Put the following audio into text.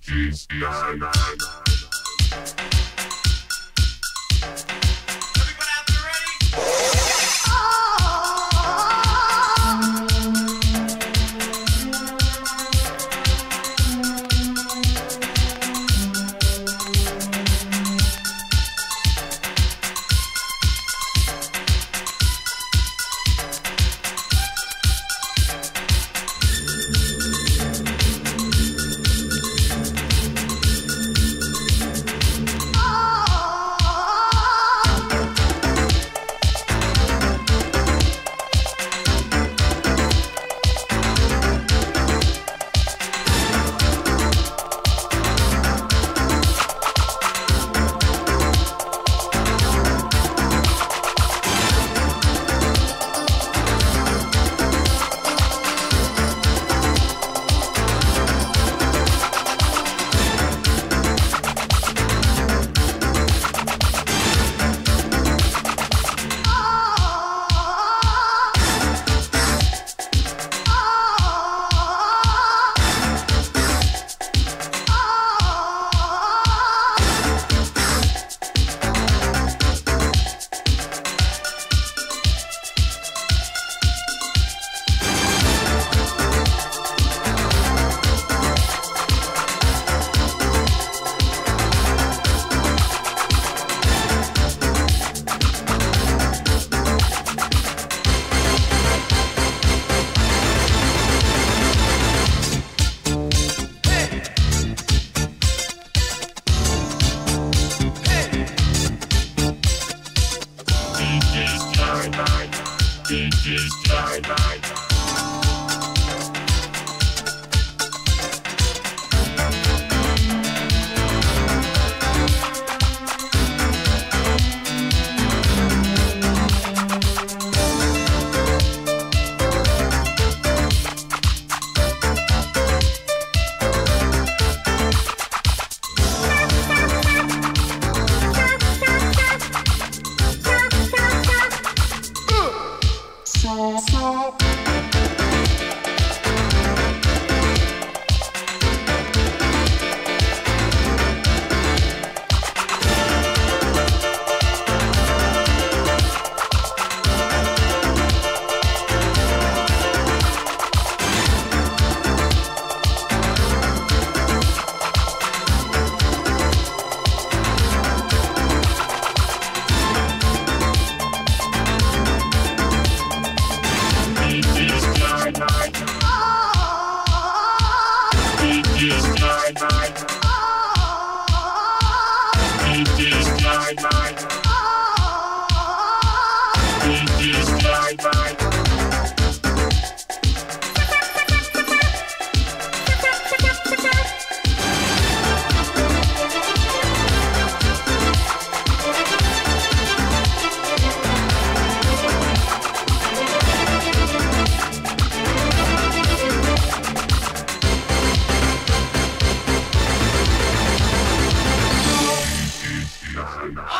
Cheese, na na na. is China. sao sao Oh,